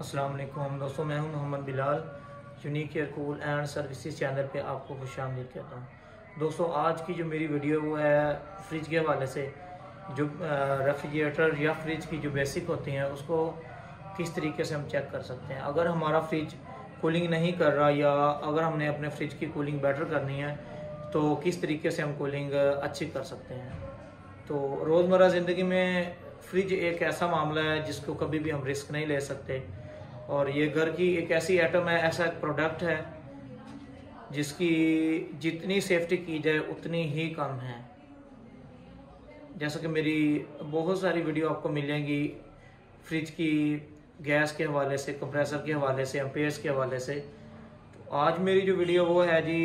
वालेकुम। दोस्तों, मैं हूँ Mohammad Bilal unique air cool and services channel पे आपको खुश आमदीद कहता हूँ। दोस्तों, आज की जो मेरी वीडियो वो है फ्रिज के हवाले से। जो रेफ्रिजरेटर या फ्रिज की जो बेसिक होती हैं, उसको किस तरीके से हम चेक कर सकते हैं? अगर हमारा फ्रिज कूलिंग नहीं कर रहा या अगर हमने अपने फ्रिज की कूलिंग बेटर करनी है तो किस तरीके से हम कूलिंग अच्छी कर सकते हैं? तो रोज़मर्रा ज़िंदगी में फ्रिज एक ऐसा मामला है जिसको कभी भी हम रिस्क नहीं ले सकते। और ये घर की एक ऐसी आइटम है, ऐसा एक प्रोडक्ट है, जिसकी जितनी सेफ्टी की जाए, उतनी ही कम है। जैसा कि मेरी बहुत सारी वीडियो आपको मिलेंगी फ्रिज की गैस के हवाले से कंप्रेसर के हवाले से अम्पेयर्स के हवाले से। तो आज मेरी जो वीडियो वो है जी,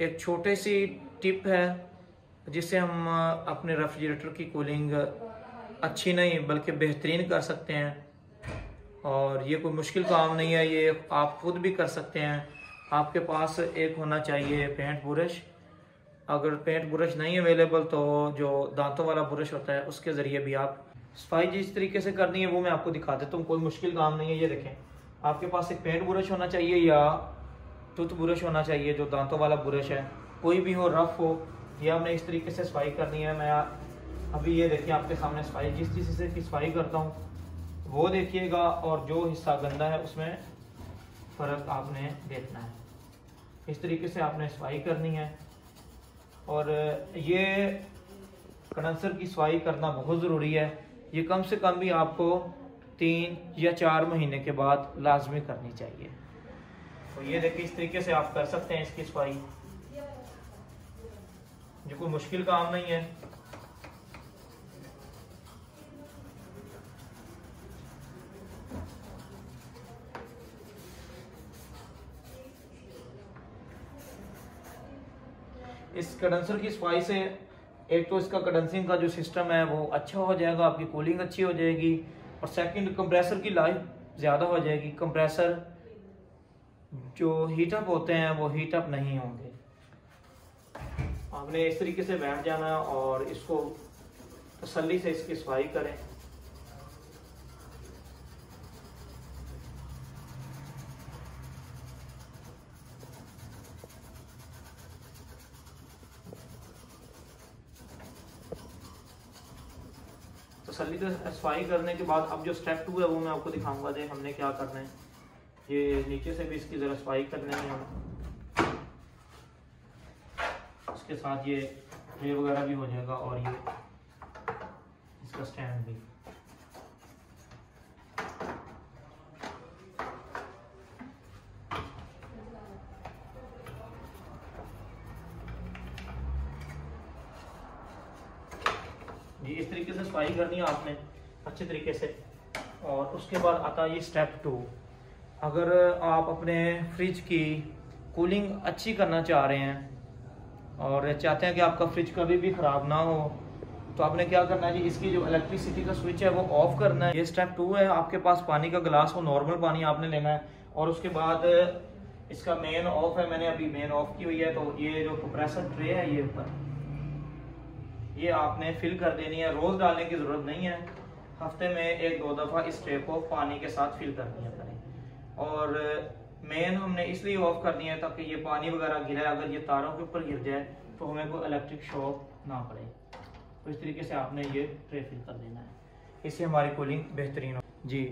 एक छोटी सी टिप है, जिससे हम अपने रेफ्रिजरेटर की कूलिंग अच्छी नहीं, बल्कि बेहतरीन कर सकते हैं। और ये कोई मुश्किल काम नहीं है, ये आप खुद भी कर सकते हैं। आपके पास एक होना चाहिए पेंट ब्रश। अगर पेंट ब्रश नहीं अवेलेबल तो जो दांतों वाला ब्रश होता है, उसके ज़रिए भी आप सफ़ाई जिस तरीके से करनी है, वो मैं आपको दिखा देता हूँ। कोई मुश्किल काम नहीं है, ये देखें। आपके पास एक पेंट ब्रश होना चाहिए या टूथ ब्रश होना चाहिए, जो दांतों वाला ब्रश है। कोई भी हो, रफ हो, या आपने इस तरीके से सफ़ाई करनी है। मैं अभी ये देखिए आपके सामने सफ़ाई, जिस चीज़ से सफ़ाई करता हूँ वो देखिएगा और जो हिस्सा गंदा है, उसमें फ़र्क आपने देखना है। इस तरीके से आपने सफ़ाई करनी है। और ये कंडेंसर की सफ़ाई करना बहुत ज़रूरी है। ये कम से कम भी आपको तीन या चार महीने के बाद लाजमी करनी चाहिए। तो ये देखिए, इस तरीके से आप कर सकते हैं इसकी सफ़ाई। जो कोई मुश्किल काम नहीं है। इस कंडेंसर की सफ़ाई से, एक तो इसका कंडेंसिंग का जो सिस्टम है, वो अच्छा हो जाएगा, आपकी कूलिंग अच्छी हो जाएगी, और सेकंड कंप्रेसर की लाइफ ज़्यादा हो जाएगी। कंप्रेसर जो हीटअप होते हैं, वो हीटअप नहीं होंगे। आपने इस तरीके से बैठ जाना और इसको तसली से इसकी सफ़ाई करें। तसली सफ़ाई करने के बाद अब जो स्टेप टू है वो मैं आपको दिखाऊँगा दे हमने क्या करना है। ये नीचे से भी इसकी ज़रा सफ़ाई करनी है हम। इसके साथ ये ट्रे वगैरह भी हो जाएगा और ये, इसका स्टैंड भी। जी इस तरीके से सफ़ाई करनी है आपने, अच्छे तरीके से। और उसके बाद आता है ये स्टेप टू अगर आप अपने फ्रिज की कूलिंग अच्छी करना चाह रहे हैं और चाहते हैं कि आपका फ्रिज कभी भी ख़राब ना हो तो आपने क्या करना है जी, इसकी जो इलेक्ट्रिसिटी का स्विच है वो ऑफ़ करना है। ये स्टेप टू है, आपके पास पानी का गिलास हो नॉर्मल पानी आपने लेना है। और उसके बाद इसका मेन ऑफ़ है, मैंने अभी मेन ऑफ़ की हुई है तो ये जो कंप्रेसर ट्रे है ये ऊपर। ये आपने फिल कर देनी है। रोज़ डालने की ज़रूरत नहीं है। हफ़्ते में एक दो दफ़ा इस ट्रे को पानी के साथ फिल कर दिया करें और मेन हमने इसलिए ऑफ़ कर दिया है ताकि ये पानी वगैरह गिरा। अगर ये तारों के ऊपर गिर जाए तो हमें कोई इलेक्ट्रिक शॉक ना पड़े। तो इस तरीके से आपने ये ट्रे फिल कर देना है। इससे हमारी कूलिंग बेहतरीन हो जी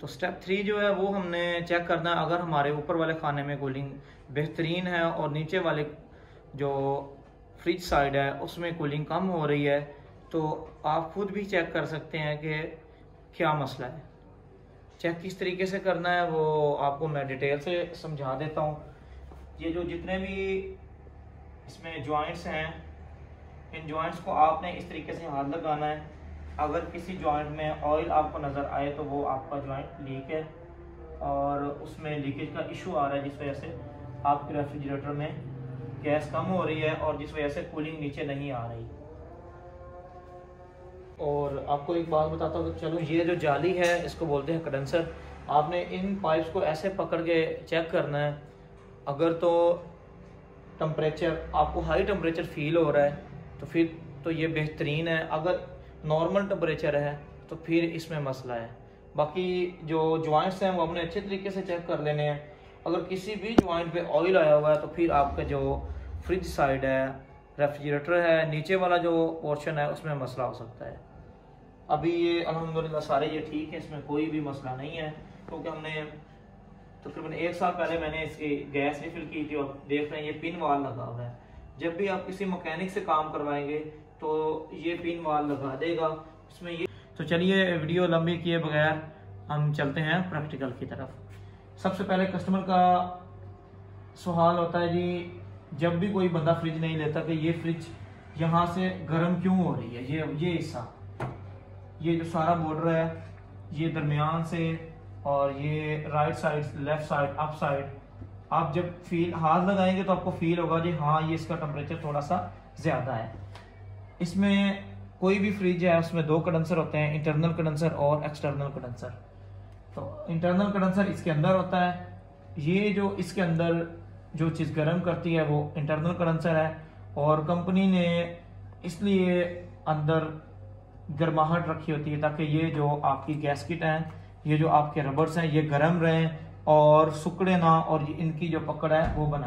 तो स्टेप थ्री जो है वो हमने चेक करना है। अगर हमारे ऊपर वाले खाने में कूलिंग बेहतरीन है और नीचे वाले जो फ्रिज साइड है, उसमें कूलिंग कम हो रही है तो आप खुद भी चेक कर सकते हैं कि क्या मसला है। चेक किस तरीके से करना है, वो आपको मैं डिटेल से समझा देता हूँ। ये जो जितने भी इसमें जॉइंट्स हैं, इन जॉइंट्स को आपने इस तरीके से हाथ लगाना है। अगर किसी जॉइंट में ऑयल आपको नज़र आए तो वो आपका जॉइंट लीक है। और उसमें लीकेज का इशू आ रहा है, जिस वजह से आपके रेफ्रिजरेटर में गैस कम हो रही है और जिस वजह से कूलिंग नीचे नहीं आ रही। और आपको एक बात बताता हूँ चलो ये जो जाली है, इसको बोलते हैं कंडेंसर आपने इन पाइप्स को ऐसे पकड़ के चेक करना है। अगर तो टम्परेचर आपको हाई टम्परेचर फील हो रहा है तो फिर तो ये बेहतरीन है। अगर नॉर्मल टम्परेचर है तो फिर इसमें मसला है। बाकी जो ज्वाइंट्स हैं, वो हमने अच्छे तरीके से चेक कर लेने हैं। अगर किसी भी ज्वाइंट पे ऑयल आया हुआ है तो फिर आपका जो फ्रिज साइड है रेफ्रिजरेटर है, नीचे वाला जो पोर्शन है, उसमें मसला हो सकता है। अभी ये अलहमदिल्ला सारे ये ठीक है, इसमें कोई भी मसला नहीं है, क्योंकि हमने तकरीबन एक साल पहले मैंने इसकी गैस रिफिल की थी और देख रहे हैं, ये पिन वाल लगा हुआ है। जब भी आप किसी मकैनिक से काम करवाएँगे तो ये पिन वाल लगा देगा। इसमें ये तो चलिए वीडियो लंबी किए बगैर हम चलते हैं प्रैक्टिकल की तरफ़। सबसे पहले कस्टमर का सवाल होता है जी, जब भी कोई बंदा फ्रिज नहीं लेता कि ये फ्रिज यहाँ से गर्म क्यों हो रही है? ये ये हिस्सा। ये जो सारा बॉर्डर है, ये दरमियान से और ये right side left side up side आप जब फील हाथ लगाएँगे तो आपको फील होगा जी हाँ ये इसका टेम्परेचर थोड़ा सा ज़्यादा है। इसमें कोई भी फ्रिज है, उसमें दो कंडेंसर होते हैं इंटरनल कंडेंसर और एक्सटर्नल कंडेंसर तो इंटरनल कंडेंसर इसके अंदर होता है। ये जो इसके अंदर जो चीज़ गर्म करती है वो इंटरनल कंडेंसर है और कंपनी ने इसलिए अंदर गर्माहट रखी होती है ताकि ये जो आपकी गैसकिट है, ये जो आपके रबर्स हैं, ये गर्म रहें और सुकड़े ना और इनकी जो पकड़ है वो बनाए।